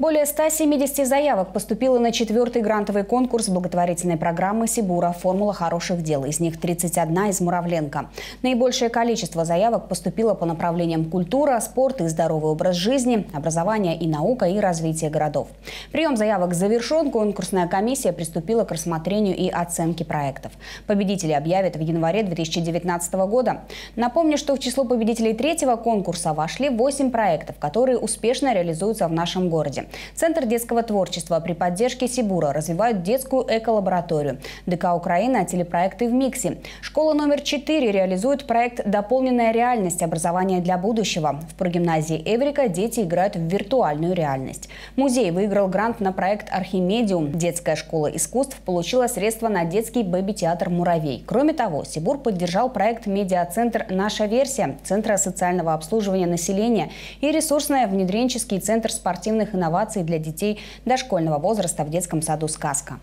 Более 170 заявок поступило на четвертый грантовый конкурс благотворительной программы «Сибура. Формула хороших дел». Из них 31 из Муравленко. Наибольшее количество заявок поступило по направлениям культура, спорт и здоровый образ жизни, образование и наука и развитие городов. Прием заявок завершен. Конкурсная комиссия приступила к рассмотрению и оценке проектов. Победители объявят в январе 2019 года. Напомню, что в число победителей третьего конкурса вошли 8 проектов, которые успешно реализуются в нашем городе. Центр детского творчества при поддержке Сибура развивает детскую эколабораторию. ДК Украина – телепроекты в миксе. Школа номер 4 реализует проект «Дополненная реальность. Образование для будущего». В прогимназии Эврика дети играют в виртуальную реальность. Музей выиграл грант на проект «Архимедиум». Детская школа искусств получила средства на детский бэби-театр «Муравей». Кроме того, Сибур поддержал проект «Медиацентр. Наша версия» Центра социального обслуживания населения и ресурсная внедренческий центр спортивных инноваций инноваций для детей дошкольного возраста в детском саду «Сказка».